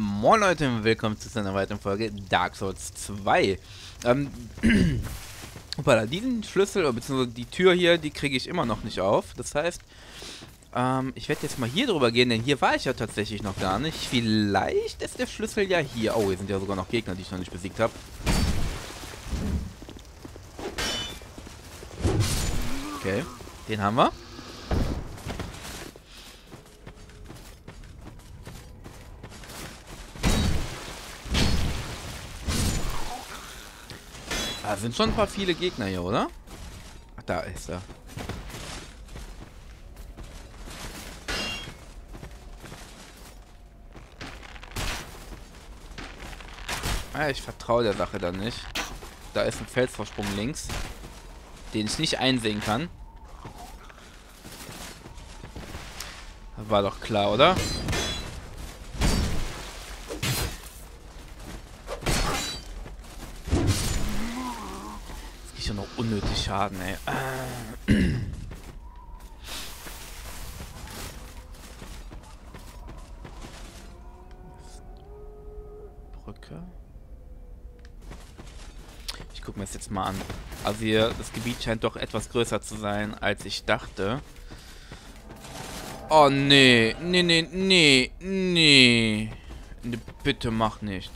Moin Leute und willkommen zu einer weiteren Folge Dark Souls 2. Ähm, Hoppala, diesen Schlüssel, beziehungsweise die Tür hier, die kriege ich immer noch nicht auf. Das heißt, ähm, ich werde jetzt mal hier drüber gehen, denn hier war ich ja tatsächlich noch gar nicht. Vielleicht ist der Schlüssel ja hier. Oh, hier sind ja sogar noch Gegner, die ich noch nicht besiegt habe. Okay, den haben wir. Da sind schon ein paar viele Gegner hier, oder? Ach, da ist er. Ah, ich vertraue der Sache dann nicht. Da ist ein Felsvorsprung links, den ich nicht einsehen kann. War doch klar, oder? ja noch unnötig Schaden, ey. Brücke. Ich gucke mir das jetzt mal an. Also hier, das Gebiet scheint doch etwas größer zu sein, als ich dachte. Oh, nee. Nee, nee, nee, nee. Bitte mach nicht.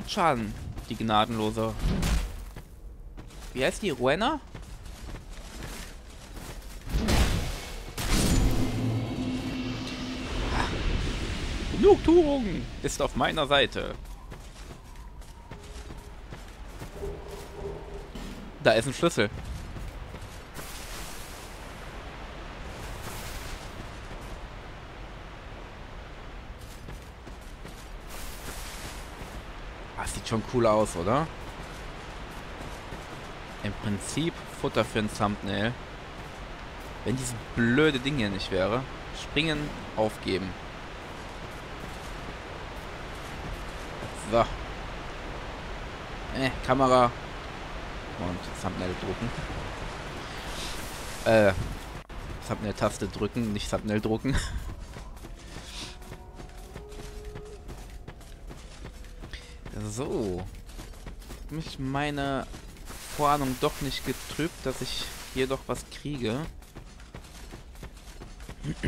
Gut Schaden, die Gnadenlose. Wie heißt die? Ruena? Genugtuung ist auf meiner Seite. Da ist ein Schlüssel. Schon cool aus, oder? Im Prinzip Futter für ein Thumbnail. Wenn dieses blöde Ding hier nicht wäre. Springen, aufgeben. So. Äh, Kamera. Und Thumbnail drucken. Äh, Thumbnail-Taste drücken, nicht Thumbnail drucken. So. Mich meine Vorahnung doch nicht getrübt, dass ich hier doch was kriege.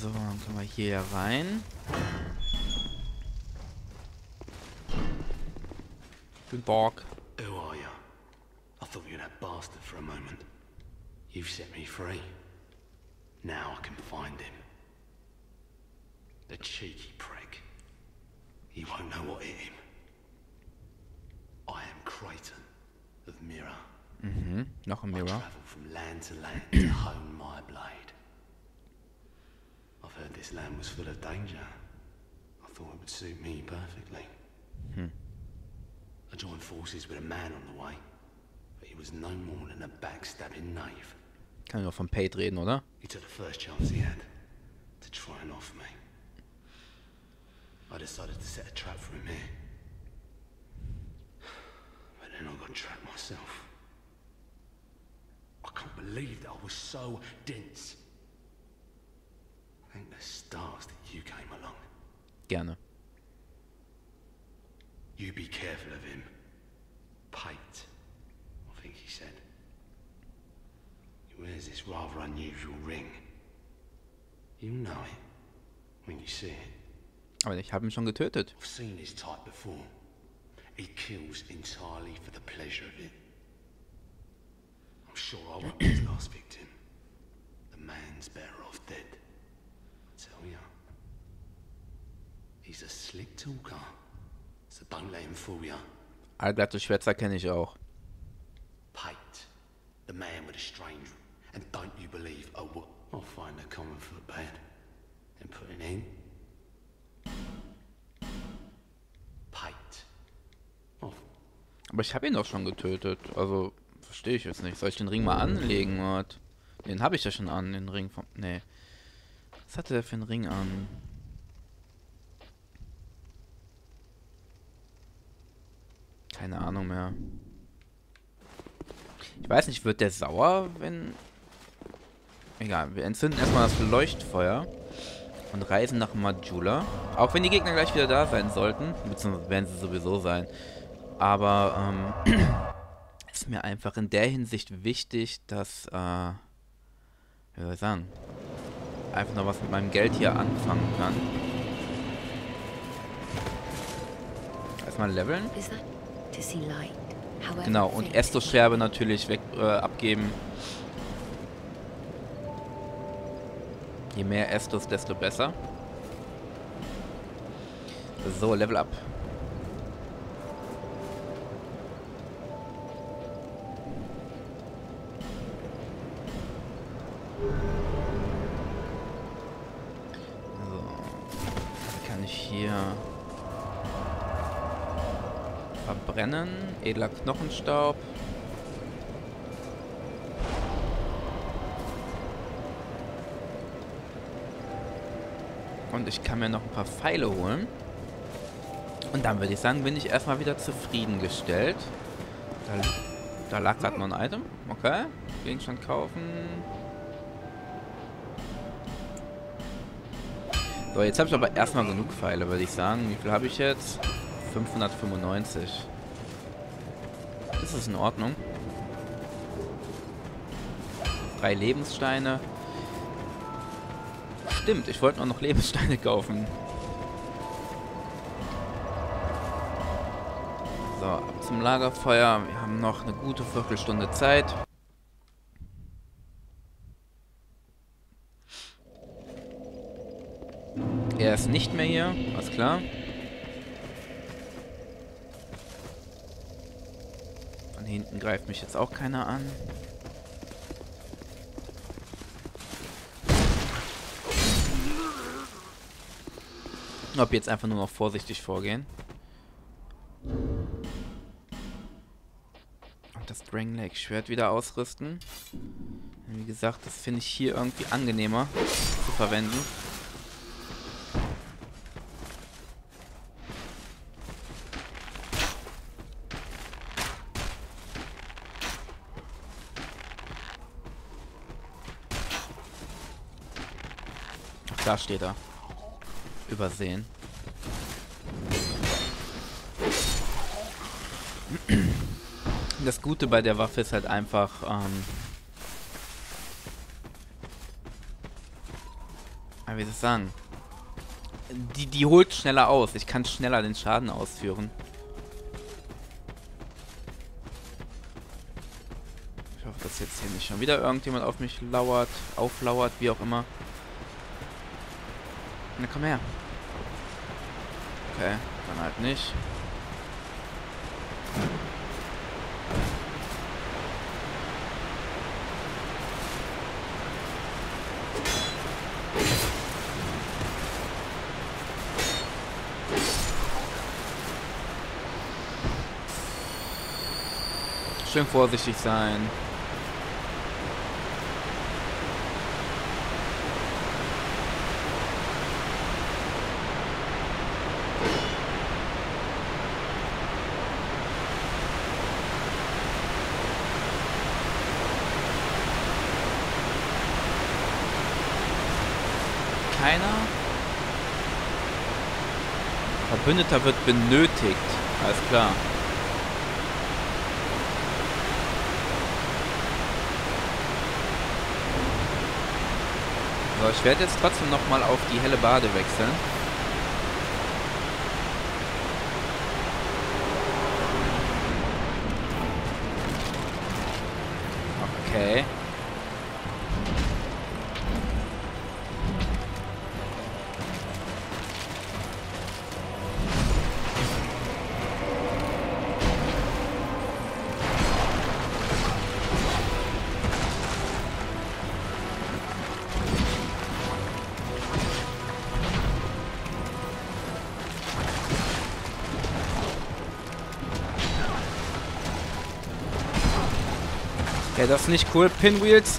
So, dann können wir hier rein. Guten Borg. Who are you? I thought you were that bastard for a moment. You've set me free. Now I can find him. The cheeky prick. He won't know what hit him. I am Creighton of Mirror. Mhm, noch ein Mirror. I travel from land to land to hone my blade. I've heard this land was full of danger. I thought it would suit me perfectly. Hmm. I joined forces with a man on the way, but he was no more than a backstabbing knave. Kann auch von Pate reden, oder? He took the first chance he had to try and off me. I decided to set a trap for him here. But then I got trapped myself. I can't believe that I was so dense. Thank the stars that you came along. Gerne. You be careful of him. Pate, I think he said. Wears this rather unusual ring. You know it when you see it. Aber ich habe ihn schon getötet. I've seen his type before. He kills entirely for the pleasure of it. I'm sure I won't be his last victim. The man's better off dead. I tell ya. He's a slick talker. So don't let him fool ya. Allglatte Schwätzer kenne ich auch. Pate, the man with a strange And don't you believe a what? I'll find a common foot bad and put an end. Pate. Aber ich habe ihn doch schon getötet. Also verstehe ich jetzt nicht. Soll ich den Ring mal anlegen? Oder? Den habe ich ja schon an, den Ring vom... Nee. Was hatte der für einen Ring an? Keine Ahnung mehr. Ich weiß nicht, wird der sauer, wenn... Egal, wir entzünden erstmal das Leuchtfeuer und reisen nach Majula. Auch wenn die Gegner gleich wieder da sein sollten, beziehungsweise werden sie sowieso sein. Aber ähm, ist mir einfach in der Hinsicht wichtig, dass, äh, wie soll ich sagen, einfach noch was mit meinem Geld hier anfangen kann. Erstmal leveln. Genau, und Estus-Scherbe natürlich weg, äh, abgeben. Je mehr Estus, desto besser. So, Level up. verbrennen. Edler Knochenstaub. Und ich kann mir noch ein paar Pfeile holen. Und dann würde ich sagen, bin ich erstmal wieder zufriedengestellt. Da, da lag gerade noch ein Item. Okay. Gegenstand kaufen. So, jetzt habe ich aber erstmal genug Pfeile, würde ich sagen. Wie viel habe ich jetzt? 595. Das ist in Ordnung. Drei Lebenssteine. Stimmt, ich wollte noch Lebenssteine kaufen. So, ab zum Lagerfeuer. Wir haben noch eine gute Viertelstunde Zeit. Er ist nicht mehr hier, alles klar. hinten greift mich jetzt auch keiner an. Ob jetzt einfach nur noch vorsichtig vorgehen. Und das Lake Schwert wieder ausrüsten. Wie gesagt, das finde ich hier irgendwie angenehmer zu verwenden. Da steht er. Übersehen. Das Gute bei der Waffe ist halt einfach, ähm, wie soll ich sagen? Die, die holt schneller aus. Ich kann schneller den Schaden ausführen. Ich hoffe, dass jetzt hier nicht schon wieder irgendjemand auf mich lauert, auflauert, wie auch immer. Na komm her. Okay, dann halt nicht. Schön vorsichtig sein. Keiner. Verbündeter wird benötigt. Alles klar. So, ich werde jetzt trotzdem nochmal auf die helle Bade wechseln. Okay, das ist nicht cool. Pinwheels.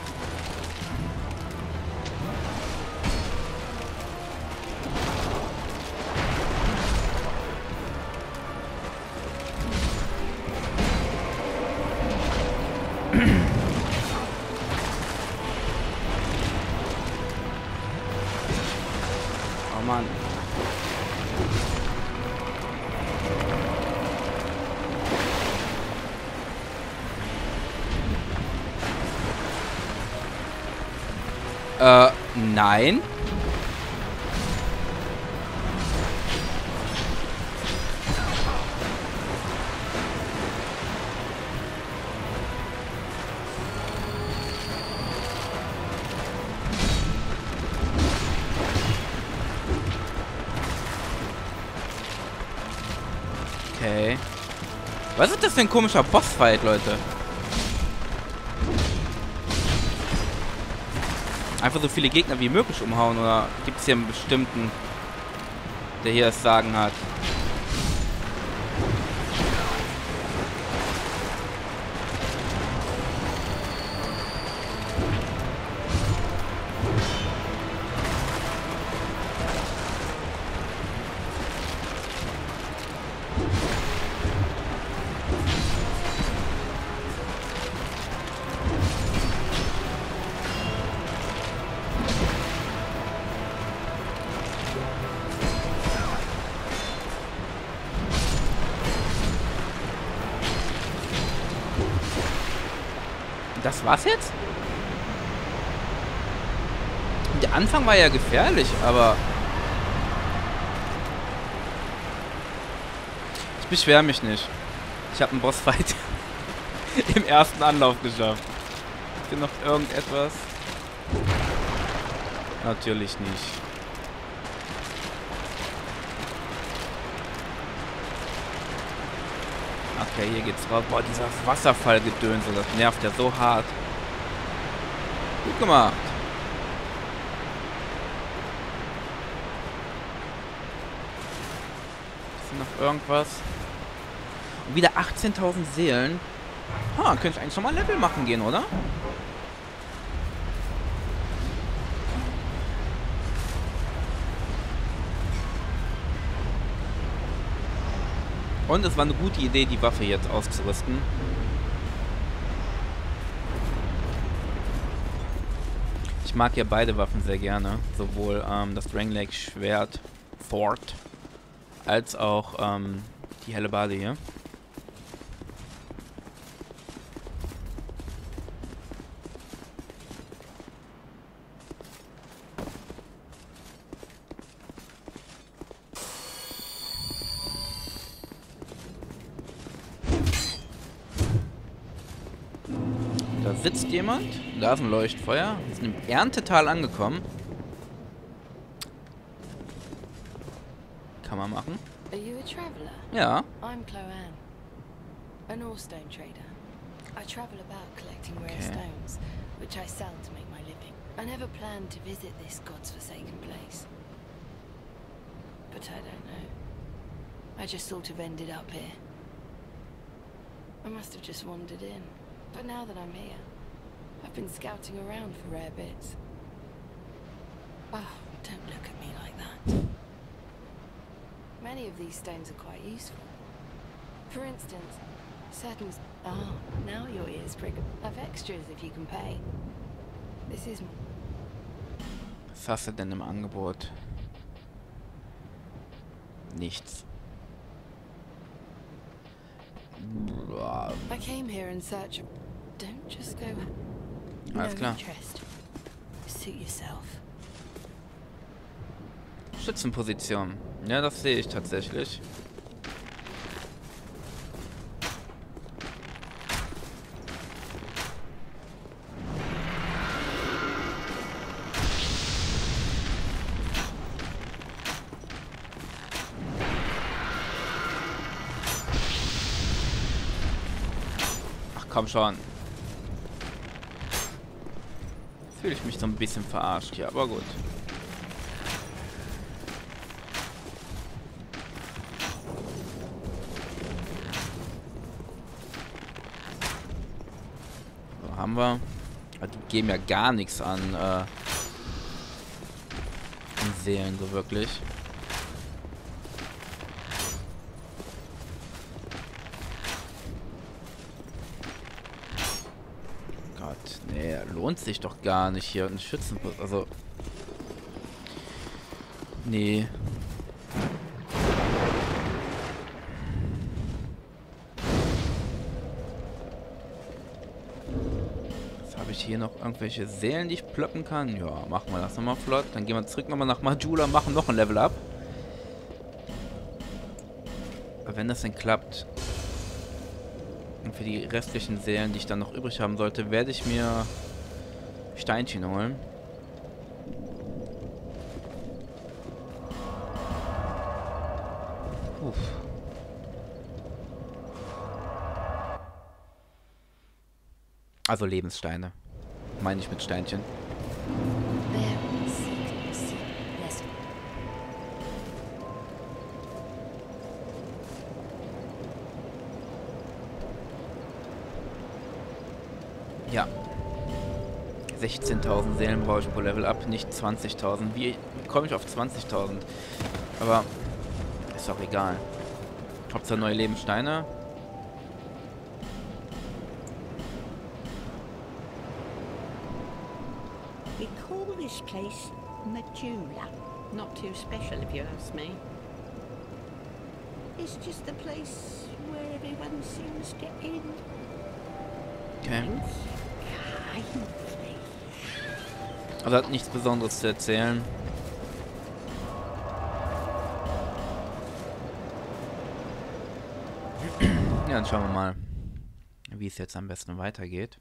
Was ist das für ein komischer Bossfight, Leute? Einfach so viele Gegner wie möglich umhauen oder gibt es hier einen bestimmten, der hier das Sagen hat? Das war's jetzt? Der Anfang war ja gefährlich, aber... Ich beschwere mich nicht. Ich habe einen Bossfight im ersten Anlauf geschafft. Ist hier noch irgendetwas? Natürlich nicht. Okay, hier geht's raus. Boah, dieser Wasserfallgedönse, das nervt ja so hart. Gut gemacht. Ist noch irgendwas? Und wieder 18.000 Seelen. Ha, könnte ich eigentlich nochmal Level machen gehen, oder? Und es war eine gute Idee, die Waffe jetzt auszurüsten. Ich mag ja beide Waffen sehr gerne. Sowohl ähm, das Drangleic Schwert Fort als auch ähm, die helle Bade hier. Da sitzt jemand. Da ist ein Leuchtfeuer. Wir sind im Erntetal angekommen. Kann man machen. Are you a traveller? Ja. I'm Chloanne, an ore stone trader. I travel about collecting rare Okay. stones, which I sell to make my living. I never planned to visit this god's forsaken place. But I don't know. I just sort of ended up here. I must have just wandered in. But now that I'm here, I've been scouting around for rare bits. Oh, don't look at me like that. Many of these stones are quite useful. For instance, certain... Ah, now your ears prick. Have extras if you can pay. This is... Was hast du denn im Angebot? Nichts. I came here in search of... Don't just go... Alles klar. Schützenposition. Ja, das sehe ich tatsächlich. Ach komm schon. Fühle ich mich so ein bisschen verarscht hier, aber gut. So, haben wir. Aber die geben ja gar nichts an, äh, an Seelen, so wirklich. Gott, nee, lohnt sich doch gar nicht hier einen Schützen... Also... Nee. ich hier noch irgendwelche Seelen, die ich ploppen kann? Ja, machen wir das nochmal flott. Dann gehen wir zurück nochmal nach Majula, machen noch ein Level up. Aber wenn das denn klappt, und für die restlichen Seelen, die ich dann noch übrig haben sollte, werde ich mir Steinchen holen. Uff. Also Lebenssteine meine ich mit Steinchen. Ja. 16.000 Seelen brauche ich pro Level up, nicht 20.000. Wie komme ich auf 20.000? Aber ist doch egal. Hauptsache neue Lebenssteine. place Majula. Not too special if you ask me. It's just the place where everyone seems to end. Okay. Also hat nichts Besonderes zu erzählen. ja, dann schauen wir mal, wie es jetzt am besten weitergeht.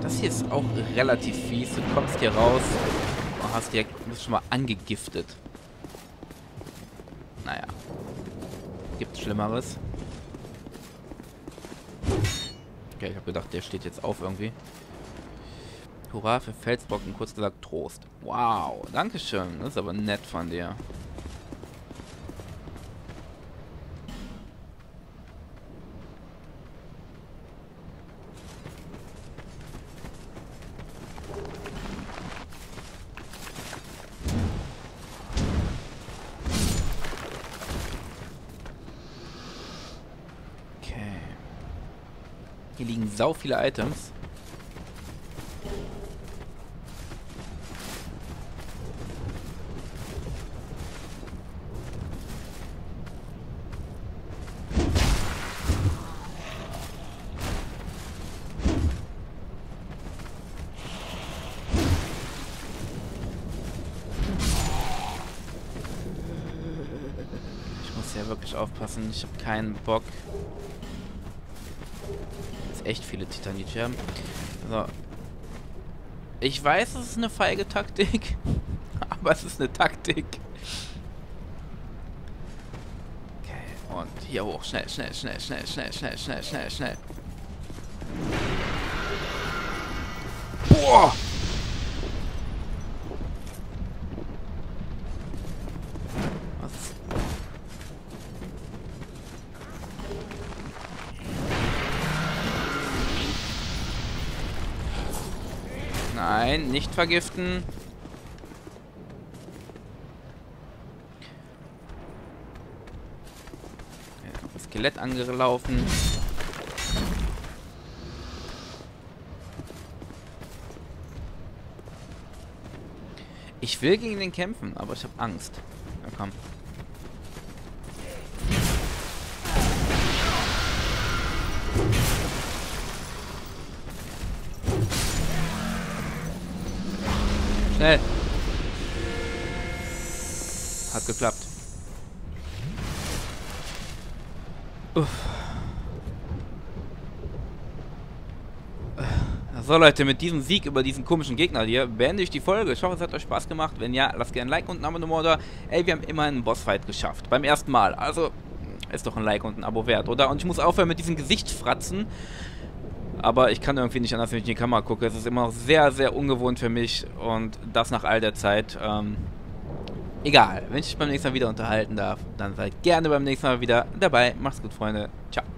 Das hier ist auch relativ fies. Du kommst hier raus und hast direkt, bist schon mal angegiftet. Naja. Gibt's Schlimmeres. Okay, ich habe gedacht, der steht jetzt auf irgendwie. Hurra für Felsbrocken, kurz gesagt Trost. Wow, Dankeschön. Das ist aber nett von dir. Hier liegen sau viele Items. Wirklich aufpassen. Ich habe keinen Bock, echt viele Titanitscherben. So. Ich weiß, es ist eine feige Taktik. aber es ist eine Taktik. Okay, und hier hoch. Schnell, schnell, schnell, schnell, schnell, schnell, schnell, schnell, schnell. Boah! Nein, nicht vergiften. Ja, Skelett angelaufen. Ich will gegen den kämpfen, aber ich habe Angst. Na komm. Hat geklappt. Uff. So Leute, mit diesem Sieg über diesen komischen Gegner hier beende ich die Folge. Ich hoffe, es hat euch Spaß gemacht. Wenn ja, lasst gerne ein Like und ein Abo da. Ey, wir haben immer einen Bossfight geschafft. Beim ersten Mal. Also, ist doch ein Like und ein Abo wert, oder? Und ich muss aufhören mit diesem Gesichtsfratzen. Aber ich kann irgendwie nicht anders, wenn ich in die Kamera gucke. Es ist immer noch sehr, sehr ungewohnt für mich und das nach all der Zeit. Ähm, egal, wenn ich mich beim nächsten Mal wieder unterhalten darf, dann seid gerne beim nächsten Mal wieder dabei. Macht's gut, Freunde. Ciao.